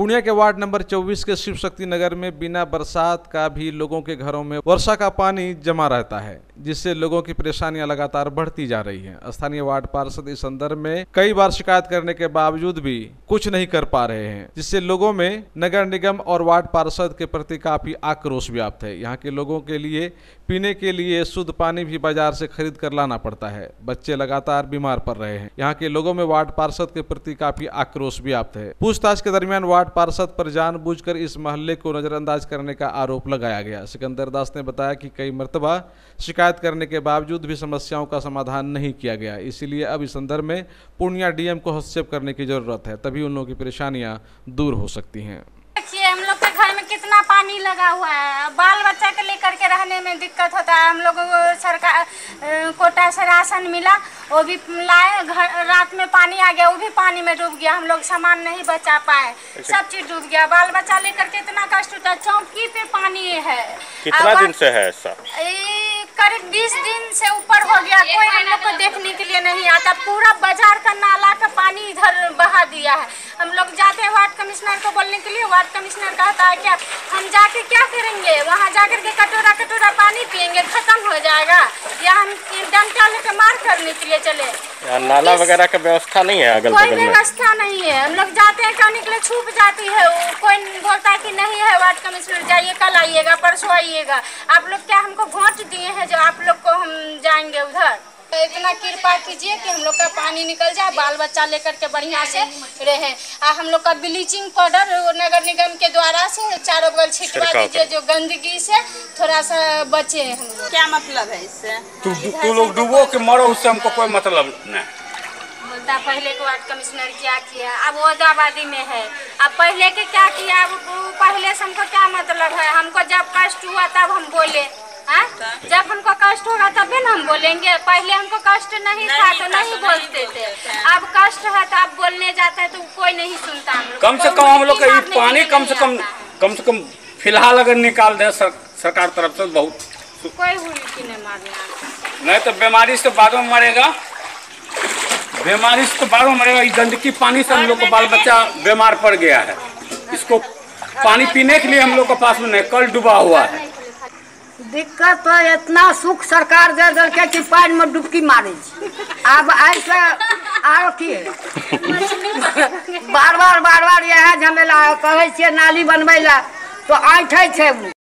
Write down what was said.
पूर्णिया के ward number 24 के शिव शक्ति नगर में बिना बरसात का भी लोगों के घरों में वर्षा का पानी जमा रहता है, जिससे लोगों की परेशानियाँ लगातार बढ़ती जा रही हैं। स्थानीय वार्ड पार्षद इस संदर्भ में कई बार शिकायत करने के बावजूद भी कुछ नहीं कर पा रहे हैं, जिससे लोगों में नगर निगम और वार्ड पार्षद के प्रति काफ़ी आक्रोश व्याप्त है। यहाँ के लोगों के लिए पीने के लिए शुद्ध पानी भी बाज़ार से खरीद कर लाना पड़ता है। बच्चे लगातार बीमार पड़ रहे हैं। यहाँ के लोगों में वार्ड पार्षद के प्रति काफ़ी आक्रोश व्याप्त है। पूछताछ के दरमियान वार्ड पार्षद पर जानबूझकर इस महल्ले को नजरअंदाज करने का आरोप लगाया गया। सिकंदर दास ने बताया कि कई मरतबा शिकायत करने के बावजूद भी समस्याओं का समाधान नहीं किया गया। इसीलिए अब इस संदर्भ में पूर्णिया डीएम को हस्तक्षेप करने की ज़रूरत है, तभी उन लोगों की परेशानियाँ दूर हो सकती हैं। हम लोग के घर में कितना पानी लगा हुआ है। बच्चा के रहने में दिक्कत होता है। हम लोग को सरकार कोटा से राशन मिला वो भी लाए घर रात में पानी आ गया वो भी पानी में डूब गया। हम लोग सामान नहीं बचा पाए। सब चीज़ डूब गया। बाल बच्चा लेकर के इतना कष्ट होता है। चौकी पे पानी है। कितना दिन से है ऐसा? करीब बीस दिन से ऊपर हो गया। कोई हम लोग को देखने के लिए नहीं आता। पूरा बाज़ार का नाला का पानी इधर बहा दिया है हम लोग जाते हैं वार्ड कमिश्नर को लिए वार्ड कमिश्नर कहता है क्या हम जाके क्या करेंगे? वहाँ जाकर के कटोरा कटोरा पानी पियेंगे खत्म हो जाएगा। या हम डंटा लेकर मार करने के लिए चले। नाला वगैरह का व्यवस्था नहीं है अगल कोई व्यवस्था नहीं है। हम लोग जाते हैं कहने के लिए छूप जाती है। वो कोई बोलता है कि नहीं है वार्ड कमिश्नर जाइए कल आइएगा परसों आइएगा। आप लोग क्या हमको वोट दिए हैं जो आप लोग को हम जाएँगे उधर? इतना कृपा कीजिए कि हम लोग का पानी निकल जाए बाल बच्चा लेकर के बढ़िया से रहे। आ हम लोग का ब्लीचिंग पाउडर नगर निगम के द्वारा से चारों बगल छिटवा दीजिए जो गंदगी से थोड़ा सा बचे हम लोग। क्या मतलब है इससे? तू तू लोग डूबो के मरो उससे हमको कोई मतलब नहीं। बोलता पहले के वार्ड कमिश्नर क्या किया? अब वो आबादी में है। अब पहले के क्या किया? अब पहले से हमको क्या मतलब है? हमको जब कष्ट हुआ तब हम बोले। हाँ? जब हमको कष्ट होगा तभी ना हम बोलेंगे। पहले हमको कष्ट नहीं नहीं था तो नहीं बोलते थे। अब कष्ट है तो अब बोलने जाते हैं तो कोई नहीं सुनता हम कम से कम हम लोग पानी कम से कम कम से कम फ़िलहाल अगर निकाल दे सरकार तरफ़ से बहुत कोई उल्टी नहीं मारने। नहीं तो बीमारी से बाद में मरेगा। बीमारी से तो बाद में मरेगा। ये गंदगी पानी से हम लोग का बाल बच्चा बीमार पड़ गया है। इसको पानी पीने के लिए हम लोग के पास में नहीं कल डूबा हुआ है। दिक्कत तो इतना सुख सरकार दे देलकै कि पानी में डुबकी मारे अब ऐसे आरो की बार बार बार बार इएह झमेला कहे नाली बनबे ला तो ऐठै